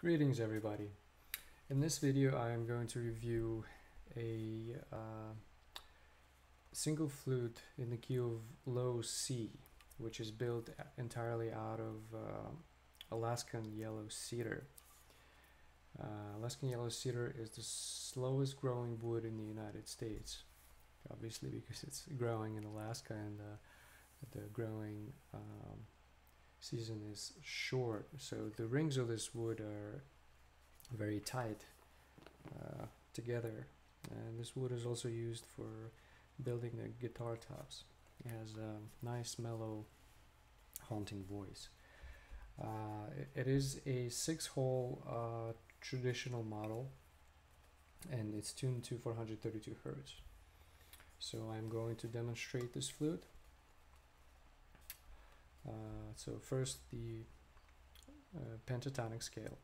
Greetings everybody. In this video I am going to review a uh, single flute in the key of low C which is built entirely out of uh, Alaskan yellow cedar. Uh, Alaskan yellow cedar is the slowest growing wood in the United States obviously because it's growing in Alaska and uh, the growing um, season is short so the rings of this wood are very tight uh, together. And this wood is also used for building the guitar tops. It has a nice mellow haunting voice. Uh, it, is a six hole uh, traditional model and it's tuned to 432 hertz. So I'm going to demonstrate this flute so first the uh, pentatonic scale.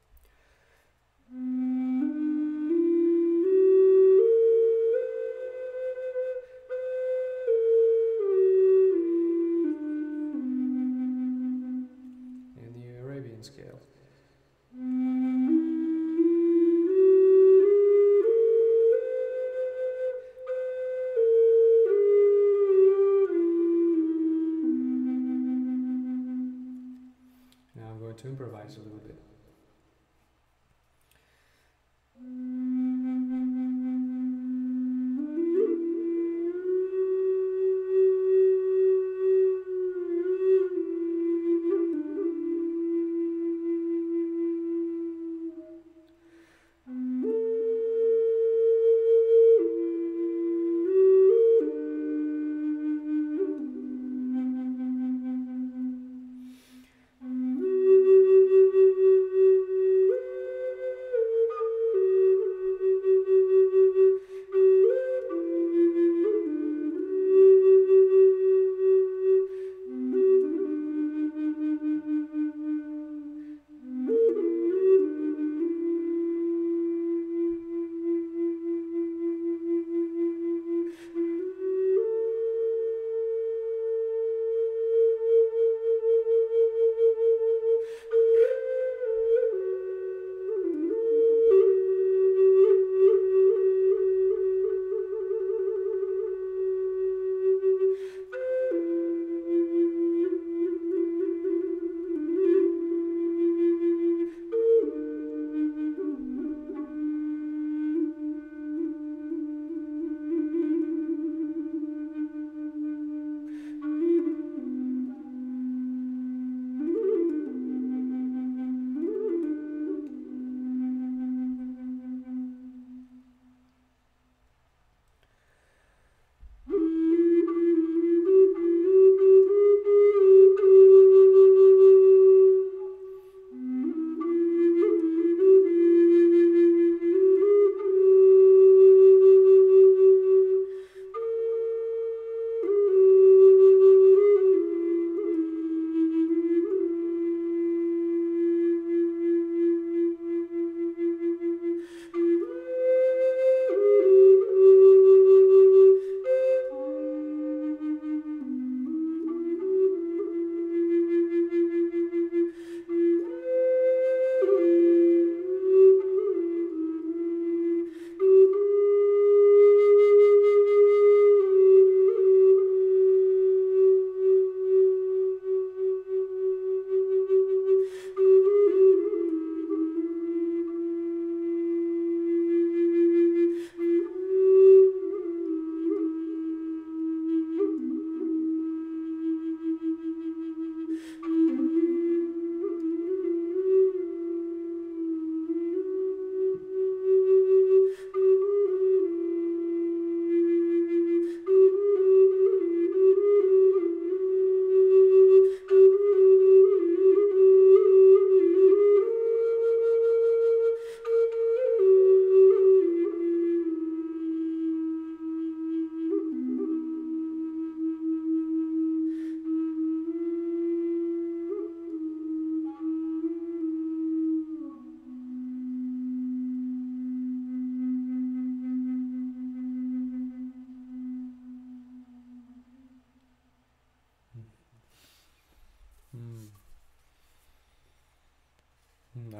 And going to improvise a little bit.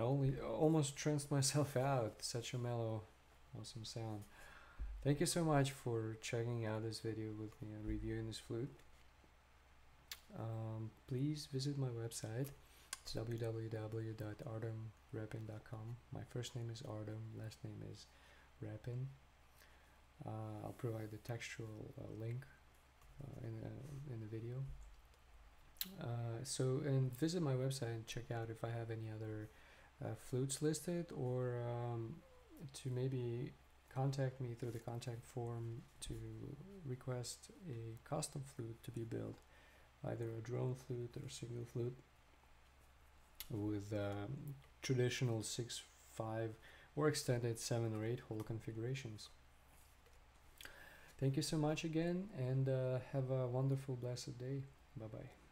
Only almost tranced myself out. Such a mellow, awesome sound. Thank you so much for checking out this video with me and reviewing this flute. Um, please visit my website. It's www.artemrepin.com. My first name is Artem, last name is Repin. Uh, I'll provide the textual uh, link uh, in, uh, in the video. Uh, so, and visit my website and check out if I have any other uh, flutes listed or um, to maybe contact me through the contact form to request a custom flute to be built, either a drone flute or a single flute with um, traditional 6 5 or extended 7 or 8 hole configurations. Thank you so much again and uh, have a wonderful, blessed day. Bye bye.